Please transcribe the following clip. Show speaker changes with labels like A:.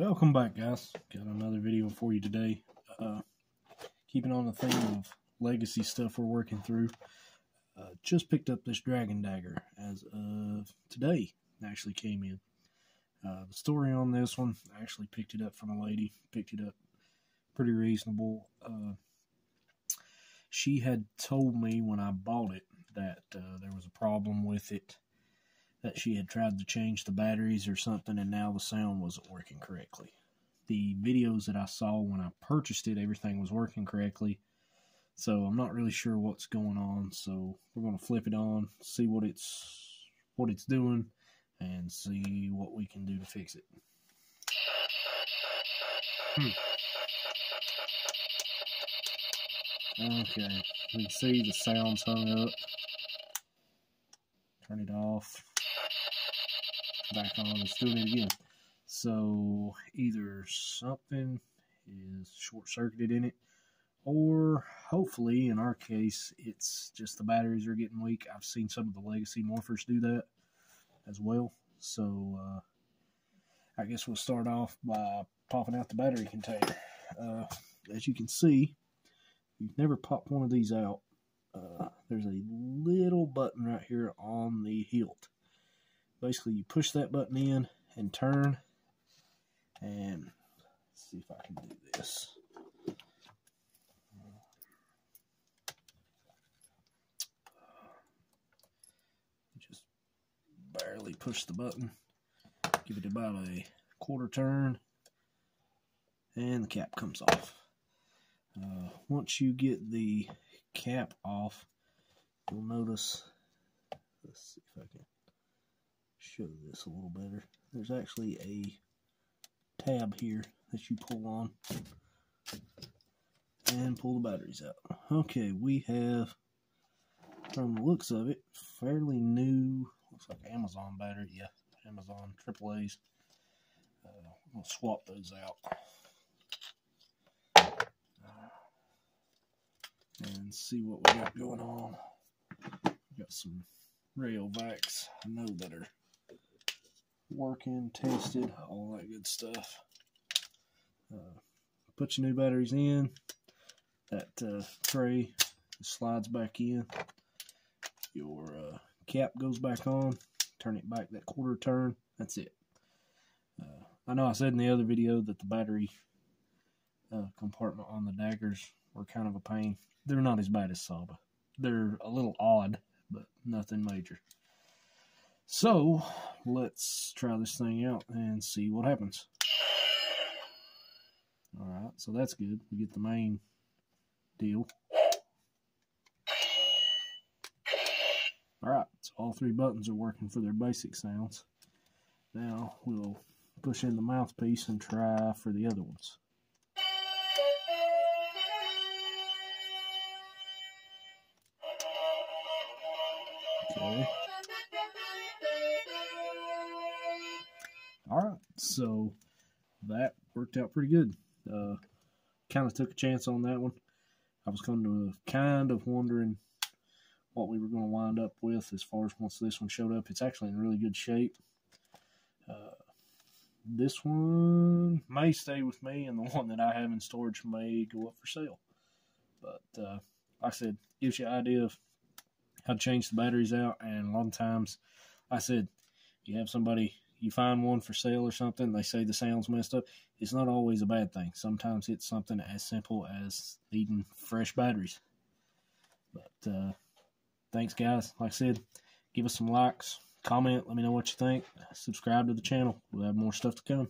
A: Welcome back, guys. Got another video for you today. Uh, keeping on the theme of legacy stuff we're working through. Uh, just picked up this Dragon Dagger as of today. Actually came in. Uh, the story on this one, I actually picked it up from a lady. Picked it up pretty reasonable. Uh, she had told me when I bought it that uh, there was a problem with it that she had tried to change the batteries or something and now the sound wasn't working correctly. The videos that I saw when I purchased it, everything was working correctly. So I'm not really sure what's going on. So we're going to flip it on, see what it's what it's doing, and see what we can do to fix it. Hmm. Okay, we can see the sound's hung up. Turn it off back on, it's doing it again. So either something is short circuited in it, or hopefully in our case, it's just the batteries are getting weak. I've seen some of the legacy morphers do that as well. So uh, I guess we'll start off by popping out the battery container. Uh, as you can see, you've never popped one of these out. Uh, there's a little button right here on the hilt basically you push that button in and turn and see if I can do this. Just barely push the button, give it about a quarter turn, and the cap comes off. Uh, once you get the cap off, you'll notice, let's see if I can show this a little better. There's actually a tab here that you pull on and pull the batteries out. Okay, we have, from the looks of it, fairly new, looks like Amazon battery. Yeah, Amazon AAA's. Uh, we'll swap those out. And see what we got going on. We got some Rayovacs, I know that are working, tested, all that good stuff. Uh, put your new batteries in. That uh, tray slides back in. Your uh, cap goes back on. Turn it back that quarter turn. That's it. Uh, I know I said in the other video that the battery uh, compartment on the daggers were kind of a pain. They're not as bad as Saba. They're a little odd, but nothing major. So let's try this thing out and see what happens. Alright, so that's good. We get the main deal. Alright, so all three buttons are working for their basic sounds. Now we'll push in the mouthpiece and try for the other ones. Okay. So that worked out pretty good. Uh, kind of took a chance on that one. I was kind of kind of wondering what we were going to wind up with as far as once this one showed up. It's actually in really good shape. Uh, this one may stay with me, and the one that I have in storage may go up for sale. But uh, like I said, gives you an idea of how to change the batteries out. And a lot of times, I said, you have somebody you find one for sale or something, they say the sound's messed up, it's not always a bad thing. Sometimes it's something as simple as needing fresh batteries. But uh, thanks, guys. Like I said, give us some likes, comment, let me know what you think. Subscribe to the channel. We'll have more stuff to come.